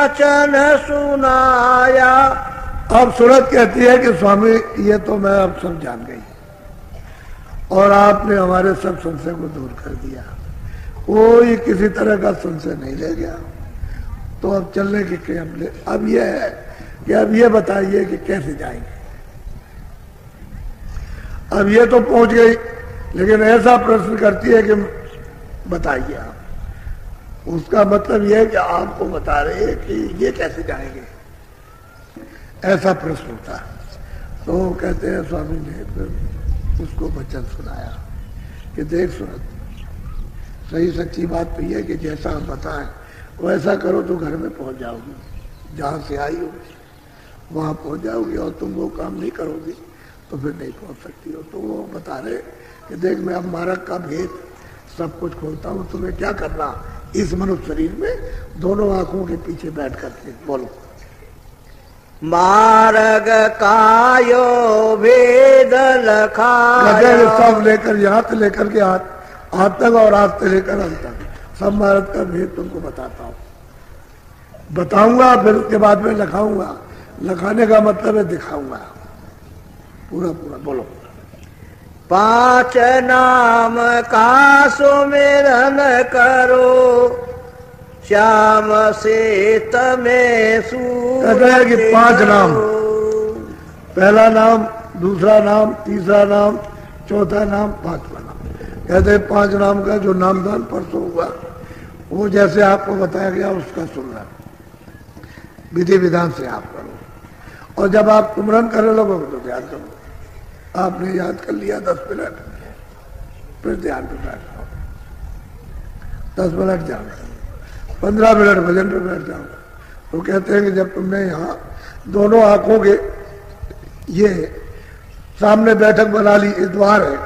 वचन सुनाया। अब सूरत कहती है कि स्वामी, ये तो मैं अब सब जान गई। और आपने हमारे सब संशय को दूर कर दिया। कोई किसी तरह का संशय नहीं ले गया। तो अब चलने के के हम ले अब ये है कि अब ये बताइए कि कैसे जाएँगे। अब ये तो पहुँच गई, लेकिन ऐसा प्रश्न करती है कि बताइए आप। उसका मतलब यह है कि आपको बता रहे हैं कि ये कैसे जाएँगे? ऐसा प्रश्न होता है। तो कहते हैं, स्वामी ने फिर उसको वचन सुनाया कि देख सुनत सही सच्ची बात तो यह कि जैसा आप बताएँ, वैसा करो तो घर में पहुँच जाओगी। जहाँ से आई हो, वहाँ पहुँच जाओगी और तुम वो काम नहीं करोगी तो फिर नहीं पहुँच सकती हो। तो वो बता रहे कि देख, मैं अब मारक का भेद सब कुछ खोलता हूँ, तुम्हें क्या करना? इस मनुष्य शरीर में दोनों आँखों के पीछे बैठ करके बोलो। मार्ग कायो भेद लखा सब लेकर यहाँ से लेकर के हाथ हाथ तक और हाथ से लेकर अंत तक। सब मारक का भेद तुमको बताता हूँ। बताऊँगा फिर उसके बाद में लिखाऊँगा। लिखाने का मतलब है दिखाऊँगा। पूरा पूरा बोलो। पाँच नाम का सुमिरन करो। श्याम से तमें कहते हैं कि पाँच नाम। पहला नाम दूसरा नाम तीसरा नाम चौथा नाम पांचवा नाम। कहते हैं पाँच नाम का जो नामदान परसों हुआ वो जैसे आपको बताया गया उसका सुनना। विधि विधान से आप करो। और जब आप कुमरन करने लोगों तो ध्यान करो। आपने याद कर लिया, दस मिनट। फिर ध्यान पे बैठ जाओ। दस मिनट जाओ। पंद्रह मिनट, भजन पे बैठ जाओ। तो कहते हैं कि जब तुमने यहाँ दोनों आँखों के ये सामने बैठक बना ली ये द्वार है,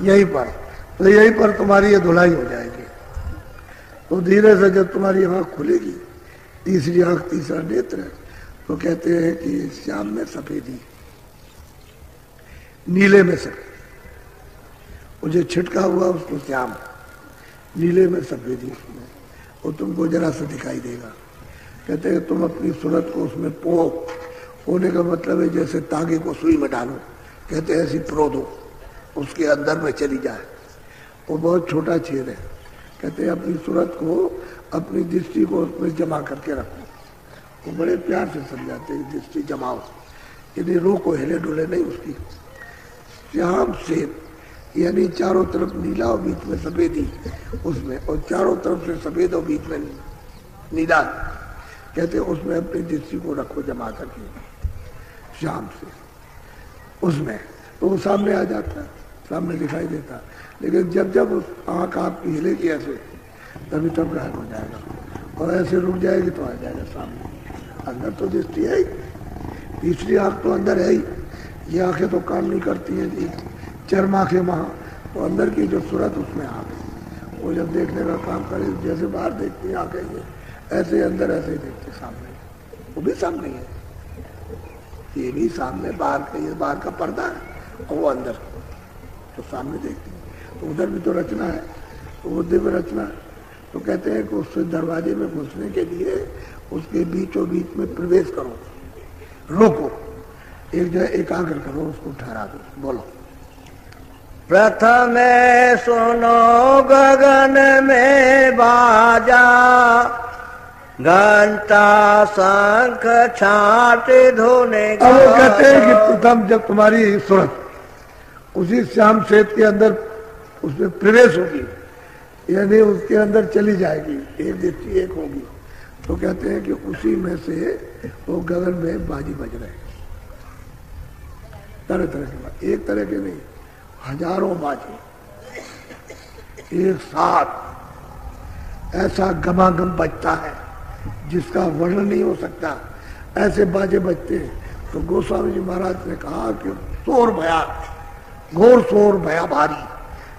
यहीं पर। तो यहीं पर तुम्हारी ये धुलाई हो जाएगी। तो धीरे से जब तुम्हारी आँख खुलेगी, तीसरी आँख, तीसरा नेत्र तो कहते हैं कि श्याम में सफेदी नीले में सफ़ेद मुझे छिटका हुआ उसको श्याम, नीले में सफेदी उसमें वो तुमको जरा सा दिखाई देगा। कहते हैं, तुम अपनी सूरत को उसमें पो होने का मतलब है, जैसे तागे को सुई में डालो। कहते हैं, ऐसी प्रो दो, उसके अंदर में चली जाए वो बहुत छोटा छेद है। कहते हैं, अपनी सूरत को, अपनी दृष्टि को उसमें जमा करके रखो। वो बड़े प्यार से समझाते हैं, दृष्टि जमाओ। यदि रोको हिले डुले नहीं उसकी। श्याम से यानी चारों तरफ़ नीला और बीच में सफेदी, उसमें, और चारों तरफ़ से सफ़ेद और बीच में नीला। कहते उसमें अपनी दृष्टि को रखो, जमा करके। शाम से उसमें तो वो सामने आ जाता, सामने दिखाई देता। लेकिन जब जब उस आँख आपकी हिलेगी ऐसे, तभी तब गायब हो जाएगा। और ऐसे रुक जाएगी तो आ जाएगा सामने। अंदर तो दृष्टि है ही। तीसरी आँख तो अंदर है ही। ये आँखें तो काम नहीं करती हैं जी। चरम आँखें वहाँ तो अंदर की जो सूरत उसमें आ गई। वो जब देखने का काम करे, जैसे बाहर देखती है आँखें ये, ऐसे अंदर, ऐसे ही देखते सामने। वो भी सामने है। ये भी सामने, बाहर का ये, बाहर का पर्दा है, और वो अंदर तो सामने देखती है। तो उधर भी तो रचना है तो वो दिव्य रचना है। तो कहते हैं कि उस दरवाजे में घुसने के लिए उसके बीचों बीच में प्रवेश करो। रोको। एक जगह एकाग्र करो उसको ठहरा दो। बोलो। प्रथम सुनो गगन में बाजा। घंटा शंख छाट धोने अब वो कहते हैं कि प्रथम जब तुम्हारी सूरत उसी श्याम सेत के अंदर उसमें प्रवेश होगी यानी उसके अंदर चली जाएगी एक दृष्टि एक होगी तो कहते हैं कि उसी में से वो गगन में बाजी बज रहे तरह तरह के बात। एक तरह के नहीं, हज़ारों बाजी एक साथ ऐसा गमागम बजता है, जिसका वर्णन नहीं हो सकता। ऐसे बाजे बजते हैं। तो गोस्वामी जी महाराज ने कहा कि शोर भया, घोर शोर भया भारी।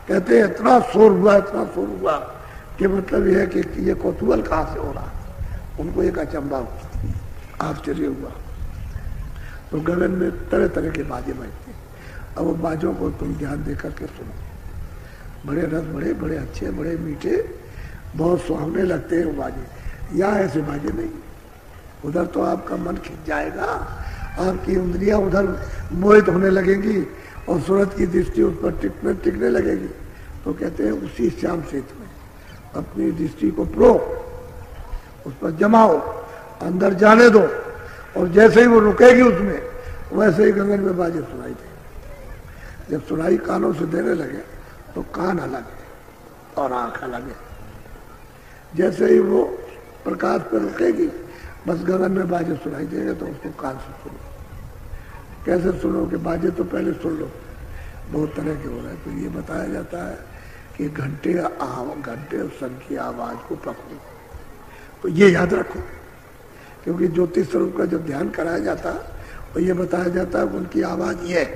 कहते हैं, इतना शोर हुआ, इतना शोर हुआ कि मतलब यह है कि ये कौतूहल कहाँ से हो रहा उनको एक अचंबा आश्चर्य हुआ। तो गगन में तरह तरह के बाजे बजते हैं। अब वो बाजों को तुम ध्यान दे करके सुनो। बड़े रस, बड़े बड़े अच्छे, बड़े मीठे, बहुत सुहावने लगते हैं वो बाजे। यहाँ ऐसे बाजे नहीं। उधर तो आपका मन खिंच जाएगा। आपकी इंद्रियाँ उधर मोहित होने लगेंगी और सूरत की दृष्टि उस पर टिकने टिकने लगेगी। तो कहते हैं, उसी श्याम सेतु में अपनी दृष्टि को प्रो, उस पर जमाओ, अंदर जाने दो। और जैसे ही वो रुकेगी उसमें, वैसे ही गगन में बाजे सुनाई दे जब सुनाई कानों से देने लगे तो कान अलग है और आँख अलग है। जैसे ही वो प्रकाश पर रुकेगी, बस गगन में बाजे सुनाई देगा तो उसको कान से सुनो। कैसे सुनो कि बाजे तो पहले सुन लो। बहुत तरह के हो रहे हैं। तो ये बताया जाता है कि घंटे घंटे सन की आवाज़ को पकड़ो। तो ये याद रखो। क्योंकि ज्योतिष स्वरूप का जब ध्यान कराया जाता तो ये बताया जाता है उनकी आवाज़ ये है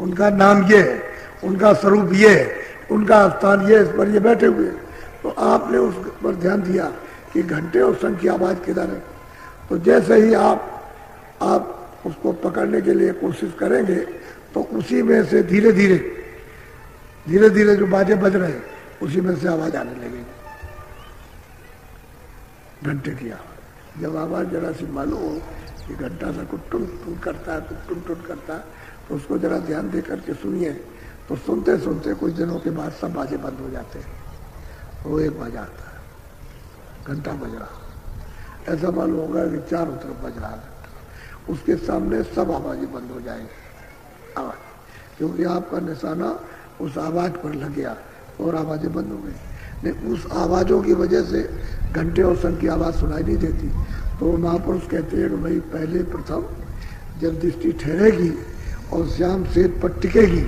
उनका नाम ये है उनका स्वरूप ये है उनका स्थान ये, इस पर ये बैठे हुए। तो आपने उस पर ध्यान दिया कि घंटे और सन की आवाज़ किधर है। तो जैसे ही आप आप उसको पकड़ने के लिए कोशिश करेंगे तो उसी में से धीरे धीरे धीरे धीरे जो बाजे बज रहे हैं, उसी में से आवाज़ आने लगेगी। घंटे की आवाज़। जब आवाज़ जरा सी मालूम हो कि घंटा सा कुछ टुन टुन करता है, कुछ टुन टुन करता है तो उसको जरा ध्यान दे करके सुनिए। तो सुनते सुनते कुछ दिनों के बाद सब बाजे बंद हो जाते हैं। वो एक बाजा आता है घंटा बज रहा। ऐसा मालूम होगा कि चारों तरफ़ बज रहा घंटा उसके सामने सब आवाज़ें बंद हो जाएँगी आवाज़। क्योंकि आपका निशाना उस आवाज़ पर लग गया और आवाज़ें बंद हो गई। नहीं उस आवाजों की वजह से घंटे और सन की आवाज़ सुनाई नहीं देती। तो महापुरुष कहते हैं कि भाई, पहले प्रथम जब दृष्टि ठहरेगी और श्याम सेत पर टिकेगी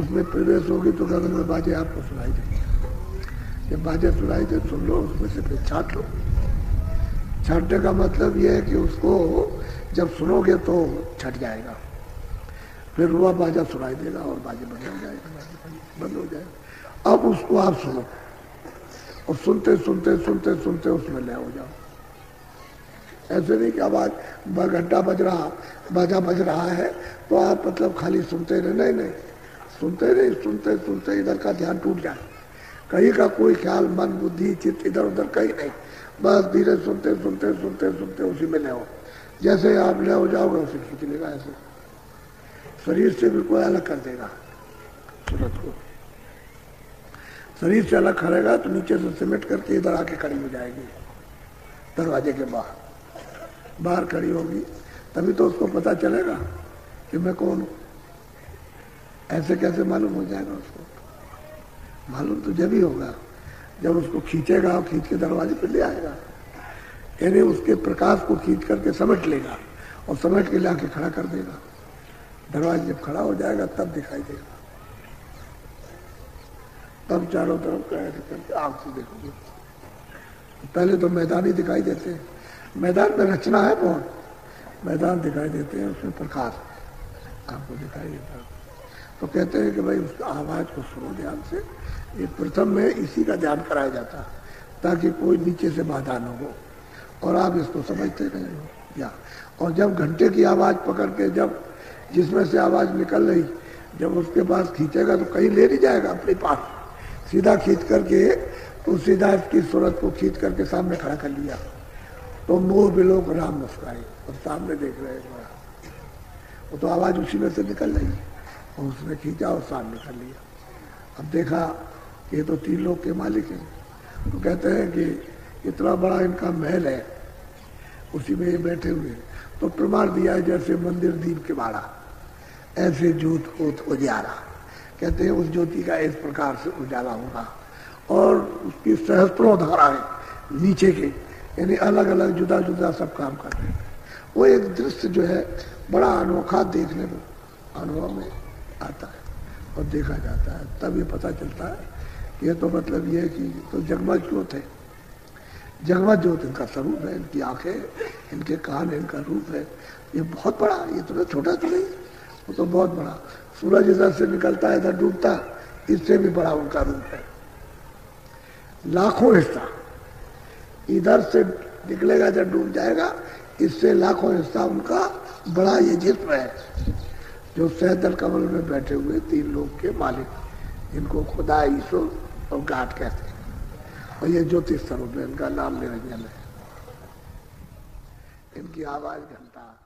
उसमें प्रवेश होगी तो गगन में बाजे आपको सुनाई देंगे। जब बाजे सुनाई दे सुन लो, उसमें से फिर छाट लो। छाटने का मतलब यह है कि उसको जब सुनोगे तो छट जाएगा। फिर रुआ बाजा सुनाई देगा और बाजे बंद हो जाएगा। बंद हो जाएगा। अब उसको आप सुनो। और सुनते सुनते सुनते सुनते उसमें ले हो जाओ। ऐसे नहीं कि आवाज़ घंटा बज रहा, बाजा बज रहा है तो आप मतलब खाली सुनते रहे। नहीं नहीं, सुनते नहीं सुनते सुनते इधर का ध्यान टूट जाए। कहीं का कोई ख्याल, मन, बुद्धि, चित्त इधर उधर कहीं नहीं। बस धीरे सुनते सुनते सुनते सुनते उसी में ले हो। जैसे आप ले हो जाओगे, उसे खींच लेगा ऐसे। शरीर से बिल्कुल अलग कर देगा। सूरत को शरीर से अलग खड़ेगा तो नीचे से सिमेट करके इधर आके खड़ी हो जाएगी। दरवाजे के बाहर। बाहर खड़ी होगी। तभी तो उसको पता चलेगा कि मैं कौन हूँ। ऐसे कैसे मालूम हो जाएगा उसको? मालूम तो जब ही होगा। जब उसको खींचेगा और खींच के दरवाजे पर ले आएगा। यानी उसके प्रकाश को खींच करके समेट लेगा और समेट के लाके खड़ा कर देगा। दरवाजे जब खड़ा हो जाएगा, तब दिखाई देगा। तब चारों तरफ़ ऐसे करके आग से देखोगे। पहले तो मैदान ही दिखाई देते हैं। मैदान में रचना है बहुत मैदान दिखाई देते हैं, उसमें प्रकाश आपको दिखाई देता तो कहते हैं कि भाई, उस आवाज़ को सुनो ध्यान से। ये प्रथम में इसी का ध्यान कराया जाता ताकि कोई नीचे से बाधा न हो। और आप इसको समझते नहीं हो। या। और जब घंटे की आवाज़ पकड़ के जब जिसमें से आवाज़ निकल रही, जब उसके पास खींचेगा तो कहीं ले नहीं जाएगा अपने पास। सीधा खींच करके तो सीधा इसकी सूरत को खींच करके सामने खड़ा कर लिया। तो मोह बिलोक राम मुस्काई और सामने देख रहे हैं वो तो आवाज़ उसी में से निकल रही, और उसने खींचा और सामने कर लिया। अब देखा कि ये तो तीन लोग के मालिक हैं। तो कहते हैं कि इतना बड़ा इनका महल है, उसी में ये बैठे हुए तो प्रमाण दिया है जैसे मंदिर दीप के बाड़ा। ऐसे जोत होत उजाला कहते हैं, उस ज्योति का इस प्रकार से उजाला होगा। और उसकी सहस्त्रों धाराएँ नीचे के, यानी अलग अलग जुदा जुदा सब काम कर रहे हैं। वो एक दृश्य जो है, बड़ा अनोखा देखने में, अनुभव में आता है और देखा जाता है। तब ये पता चलता है कि ये तो मतलब ये है कि तो जगमग ज्योत है। जगमग ज्योत इनका स्वरूप है, इनकी आँखें, इनके कान, इनका रूप है। ये बहुत बड़ा, ये तो छोटा तो नहीं वो तो बहुत बड़ा। सूरज इधर से निकलता है इधर डूबता, इससे भी बड़ा उनका रूप है। लाखों हिस्सा। इधर से निकलेगा, जब डूब जाएगा, इससे लाखों हिस्सा उनका बड़ा ये जिस्म है, जो सहदल कमल में बैठे हुए तीन लोग के मालिक इनको खुदा ईश्वर और गाट कहते हैं। और ये ज्योतिष स्वरूप है, इनका नाम निरंजन है। इनकी आवाज़ घंटा